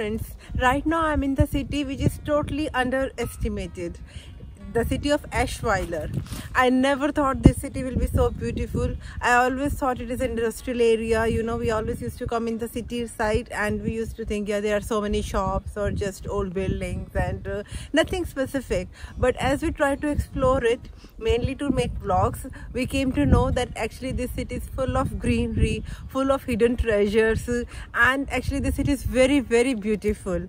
friends. Right now I'm in the city which is totally underestimated the city of Eschweiler. I never thought this city will be so beautiful. I always thought it is an industrial area. You know, we always used to come in the city side and we used to think, yeah, there are so many shops or just old buildings and uh, nothing specific. But as we tried to explore it, mainly to make vlogs, we came to know that actually this city is full of greenery, full of hidden treasures and actually this city is very, very beautiful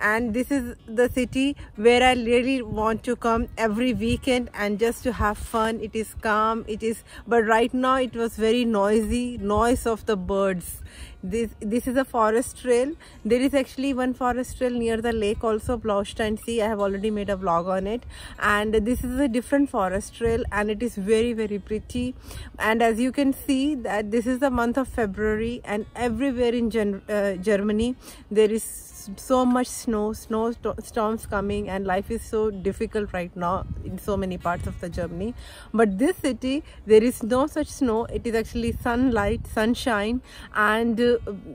and this is the city where I really want to come every weekend and just to have fun. It is calm it is but right now it was very noisy noise of the birds this this is a forest trail. There is actually one forest trail near the lake also Blaustein See i have already made a vlog on it. And this is a different forest trail and it is very very pretty. And as you can see that this is the month of february and everywhere in Gen uh, germany there is so much snow snow storms coming and life is so difficult right now in so many parts of the germany. But this city there is no such snow. It is actually sunlight sunshine and uh,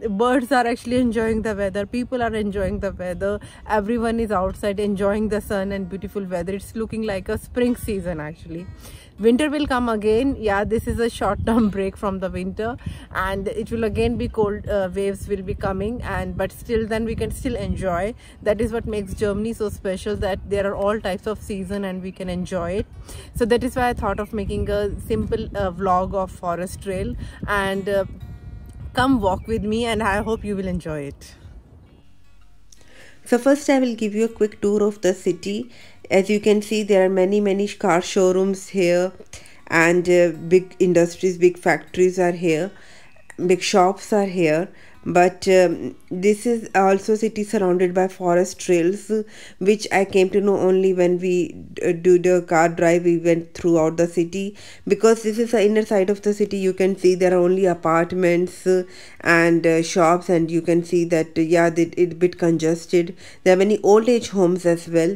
birds are actually enjoying the weather people are enjoying the weather everyone is outside enjoying the sun and beautiful weather. It's looking like a spring season actually. Winter will come again. Yeah this is a short-term break from the winter and it will again be cold uh, waves will be coming and but still then we can still enjoy. That is what makes germany so special that there are all types of season and we can enjoy it. So that is why i thought of making a simple uh, vlog of forest trail and uh, come walk with me and i hope you will enjoy it so first I will give you a quick tour of the city. As you can see there are many many car showrooms here and uh, big industries, big factories are here. Big shops are here but um, this is also city surrounded by forest trails which i came to know only when we do the car drive we went throughout the city. Because this is the inner side of the city you can see there are only apartments and uh, shops and you can see that yeah it's a bit congested. There are many old age homes as well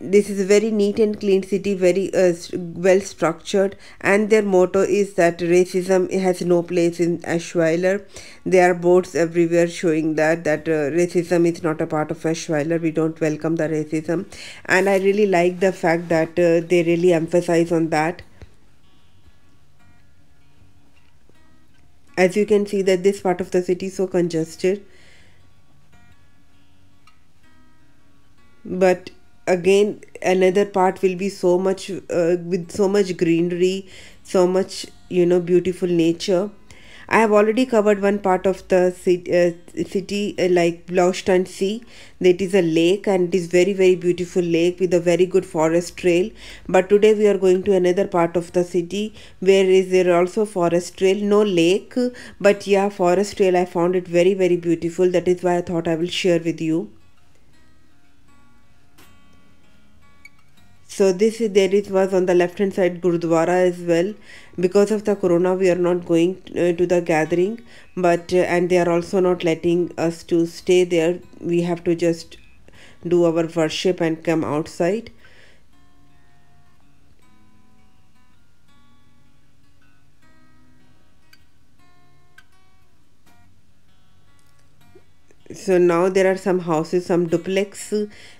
this is a very neat and clean city very uh, well structured and their motto is that racism has no place in Eschweiler there are boards everywhere showing that that uh, racism is not a part of Eschweiler we don't welcome the racism. And I really like the fact that uh, they really emphasize on that. As you can see that this part of the city is so congested. But again another part will be so much uh, with so much greenery so much you know beautiful nature I have already covered one part of the city, uh, city uh, like Blaustein See. That is a lake and it is very very beautiful lake with a very good forest trail. But today we are going to another part of the city where is there also forest trail, no lake, but yeah forest trail. I found it very very beautiful. That is why I thought I will share with you. So this there is was on the left hand side gurudwara as well. Because of the corona we are not going uh, to the gathering. But uh, and they are also not letting us to stay there. We have to just do our worship and come outside so now there are some houses some duplex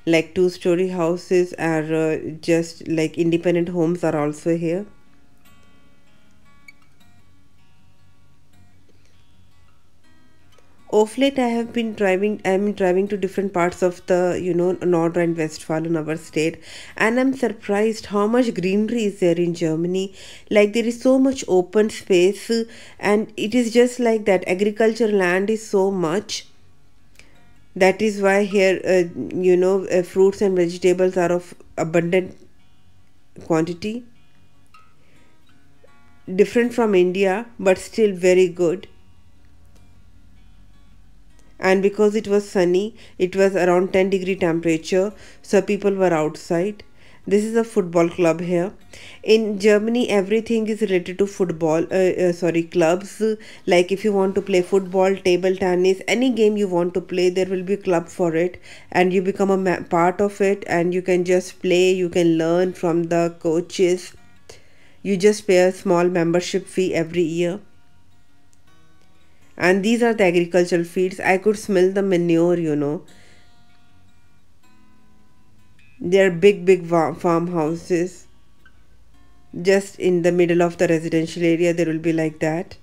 like two story houses are uh, just like independent homes are also here. Of late i have been driving i'm driving to different parts of the you know north and westphalen our state and i'm surprised how much greenery is there in germany. Like there is so much open space and it is just like that. Agriculture land is so much that is why here uh, you know uh, fruits and vegetables are of abundant quantity. Different from india but still very good. And because it was sunny it was around 10 degree temperature so people were outside this is a football club here. In germany everything is related to football uh, uh, sorry clubs. Like if you want to play football table tennis any game you want to play there will be a club for it. And you become a part of it and you can just play you can learn from the coaches. You just pay a small membership fee every year. And these are the agricultural fields i could smell the manure you know they are big big farmhouses. Just in the middle of the residential area there will be like that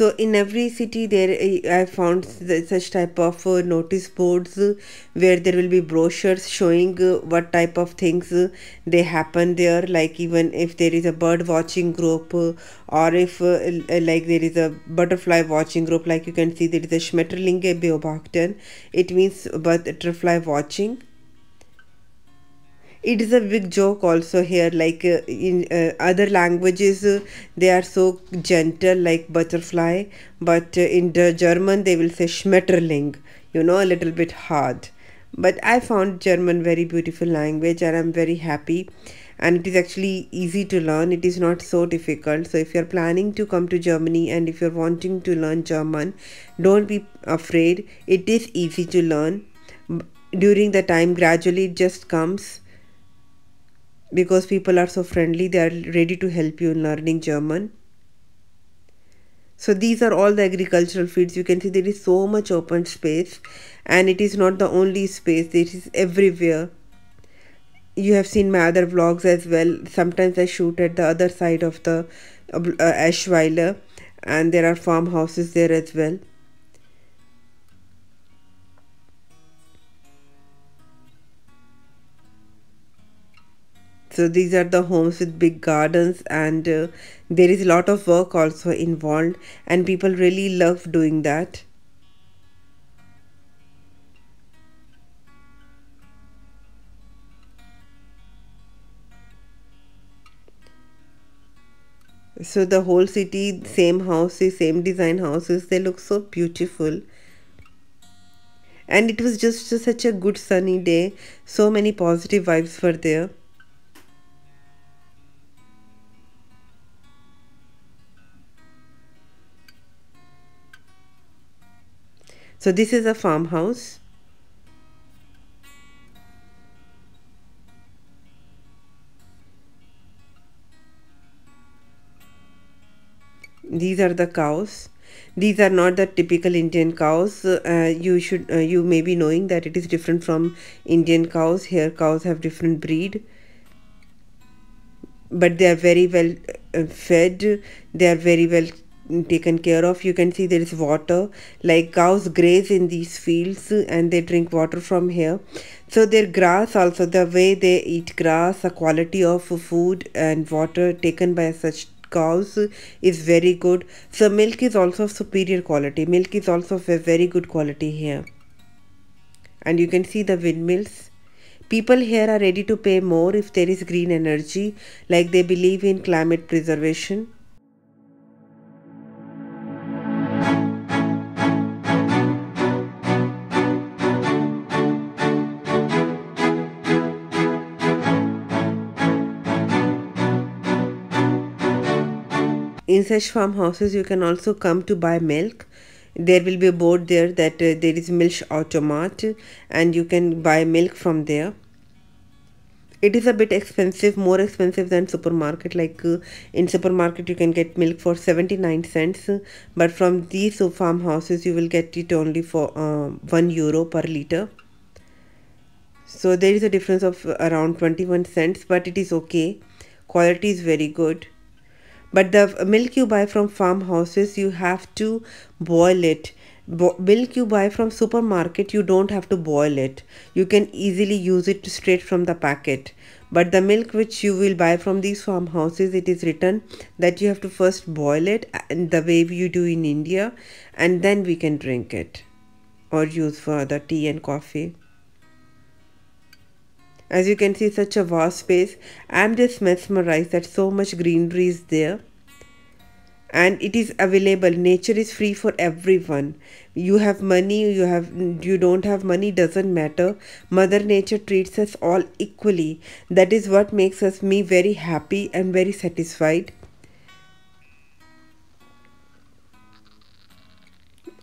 so in every city there i found such type of uh, notice boards uh, where there will be brochures showing uh, what type of things they happen there. Like even if there is a bird watching group or if like there is a butterfly watching group like you can see there is a schmetterlinge beobachten it means butterfly watching it is a big joke also here like uh, in uh, other languages uh, they are so gentle like butterfly but uh, in the german they will say schmetterling you know a little bit hard. But i found german very beautiful language and i'm very happy. And it is actually easy to learn it is not so difficult. So if you're planning to come to germany and if you're wanting to learn german don't be afraid. It is easy to learn. During the time gradually it just comes because people are so friendly they are ready to help you in learning german. So these are all the agricultural fields. You can see there is so much open space and it is not the only space it is everywhere. You have seen my other vlogs as well. Sometimes i shoot at the other side of the uh, eschweiler and there are farmhouses there as well so these are the homes with big gardens and uh, there is a lot of work also involved and people really love doing that. So the whole city same houses same design houses they look so beautiful. And it was just, just such a good sunny day. So many positive vibes were there So this is a farmhouse. These are the cows. These are not the typical Indian cows. Uh, you should uh, you may be knowing that it is different from Indian cows. Here cows have different breed but they are very well uh, fed they are very well taken care of. You can see there is water like cows graze in these fields and they drink water from here. So their grass also the way they eat grass the quality of food and water taken by such cows is very good. So milk is also of superior quality. Milk is also of a very good quality here. And you can see the windmills. People here are ready to pay more if there is green energy like they believe in climate preservation in such farmhouses you can also come to buy milk. There will be a board there that uh, there is milk automat and you can buy milk from there. It is a bit expensive more expensive than supermarket like uh, in supermarket you can get milk for 79 cents but from these farmhouses you will get it only for uh, 1 euro per liter. So there is a difference of around 21 cents but it is okay. Quality is very good but the milk you buy from farmhouses you have to boil it. Bo milk you buy from supermarket you don't have to boil it. You can easily use it straight from the packet. But the milk which you will buy from these farmhouses it is written that you have to first boil it the way you do in india and then we can drink it or use for the tea and coffee as you can see such a vast space. I'm just mesmerized that so much greenery is there. And it is available. Nature is free for everyone. You have money you have you don't have money doesn't matter. Mother nature treats us all equally. That is what makes us me very happy and very satisfied.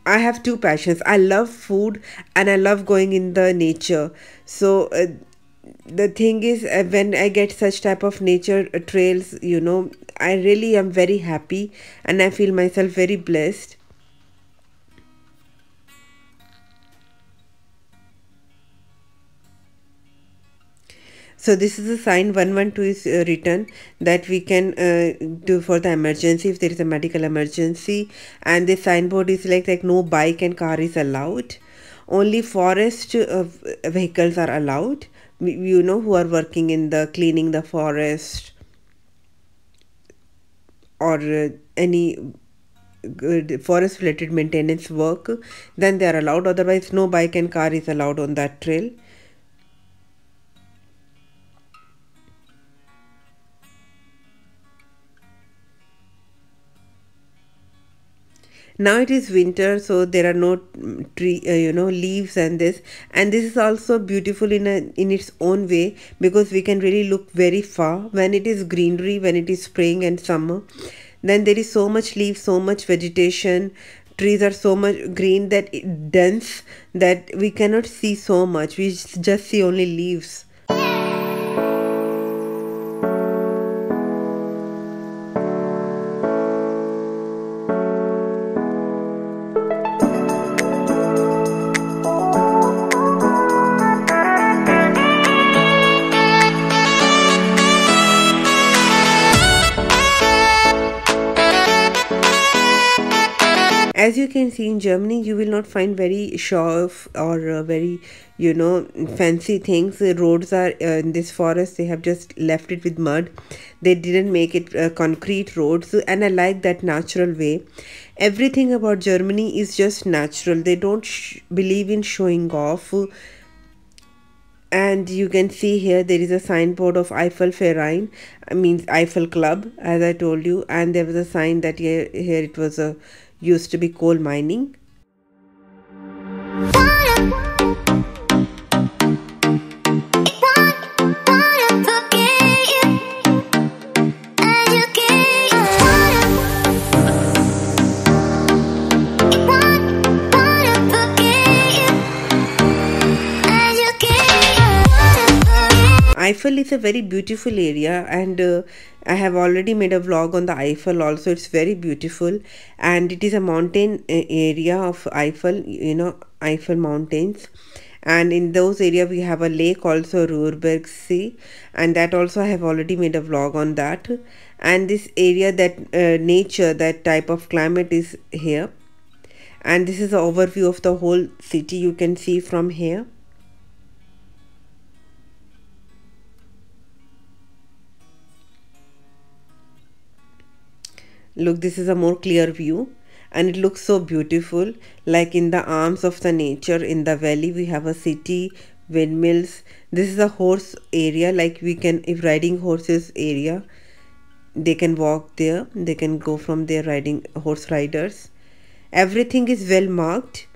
I have two passions. I love food and I love going in the nature. So uh, the thing is uh, when i get such type of nature uh, trails you know i really am very happy and i feel myself very blessed. So this is a sign 112 is uh, written that we can uh, do for the emergency if there is a medical emergency. And the signboard is like like no bike and car is allowed. Only forest uh, vehicles are allowed you know who are working in the cleaning the forest or any forest related maintenance work then they are allowed. Otherwise no bike and car is allowed on that trail now it is winter so there are no tree uh, you know leaves and this. And this is also beautiful in a in its own way because we can really look very far. When it is greenery when it is spring and summer then there is so much leaves so much vegetation. Trees are so much green that it dense that we cannot see so much. We just see only leaves in Germany you will not find very off or uh, very you know fancy things. The roads are uh, in this forest they have just left it with mud. They didn't make it uh, concrete roads. And I like that natural way. Everything about Germany is just natural. They don't believe in showing off. And you can see here there is a signboard of Eifel Verein means Eifel Club as I told you. And there was a sign that here, here it was a used to be coal mining. Eifel is a very beautiful area and uh, I have already made a vlog on the Eifel also. It's very beautiful and it is a mountain uh, area of Eifel you know Eifel mountains. And in those area we have a lake also Rurberg See and that also I have already made a vlog on that. And this area that uh, nature that type of climate is here. And this is an overview of the whole city you can see from here look this is a more clear view and it looks so beautiful like in the arms of the nature. In the valley we have a city windmills. This is a horse area like we can if riding horses area they can walk there. They can go from there riding horse riders. Everything is well marked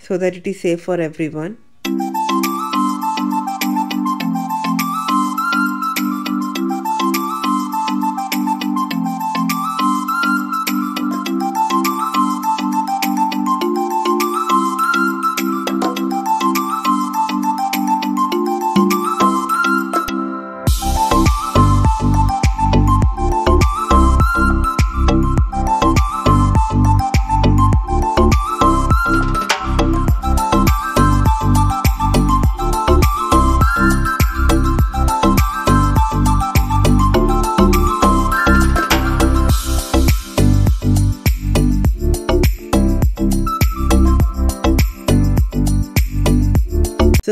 so that it is safe for everyone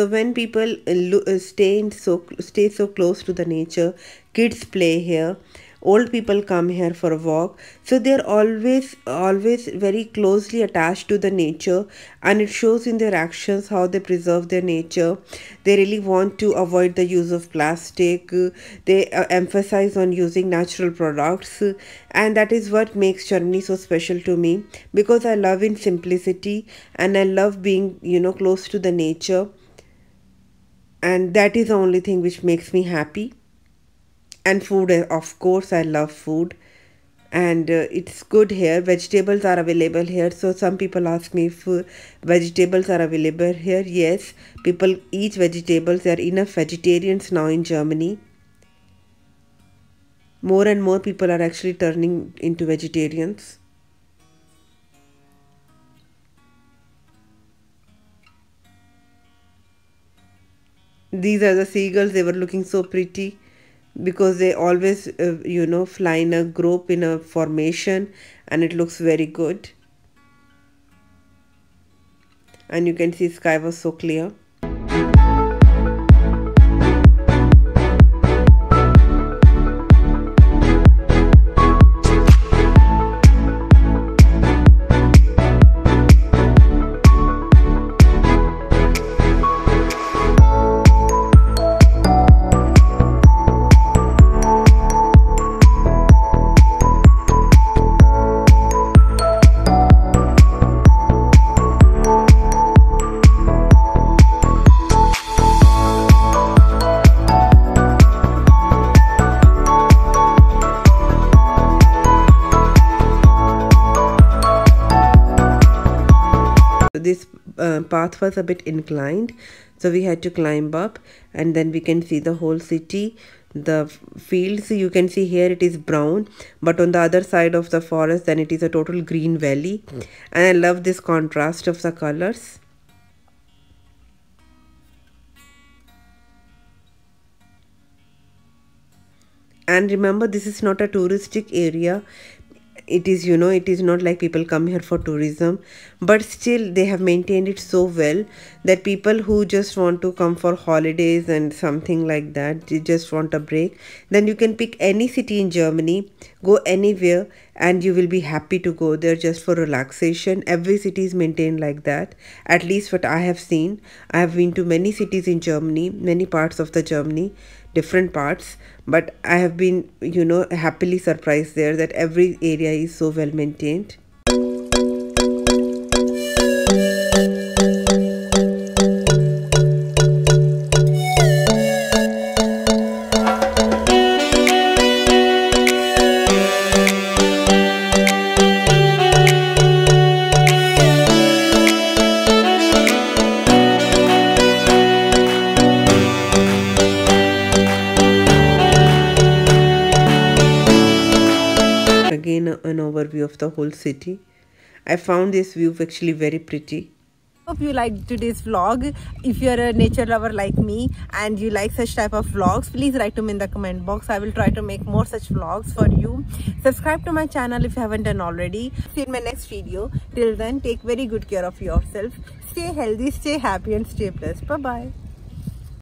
so when people uh, uh, stay so stay so close to the nature kids play here old people come here for a walk. So they're always always very closely attached to the nature and it shows in their actions how they preserve their nature. They really want to avoid the use of plastic. They uh, emphasize on using natural products and that is what makes germany so special to me because i love in simplicity and i love being you know close to the nature and that is the only thing which makes me happy. And food of course i love food. And uh, it's good here. Vegetables are available here. So some people ask me if uh, vegetables are available here. Yes people eat vegetables. There are enough vegetarians now in germany. More and more people are actually turning into vegetarians these are the seagulls they were looking so pretty because they always uh, you know fly in a group in a formation and it looks very good. And you can see sky was so clear was a bit inclined so we had to climb up and then we can see the whole city. The fields you can see here it is brown but on the other side of the forest then it is a total green valley. Mm. and i love this contrast of the colors. And remember this is not a touristic area it is you know it is not like people come here for tourism but still they have maintained it so well that people who just want to come for holidays and something like that you just want a break then you can pick any city in germany go anywhere and you will be happy to go there just for relaxation. Every city is maintained like that at least what i have seen. I have been to many cities in germany many parts of the germany different parts but i have been you know happily surprised there that every area is so well maintained overview of the whole city. I found this view actually very pretty. Hope you liked today's vlog. If you're a nature lover like me and you like such type of vlogs please write to me in the comment box. I will try to make more such vlogs for you. Subscribe to my channel if you haven't done already. See you in my next video. Till then take very good care of yourself. Stay healthy stay happy and stay blessed. Bye bye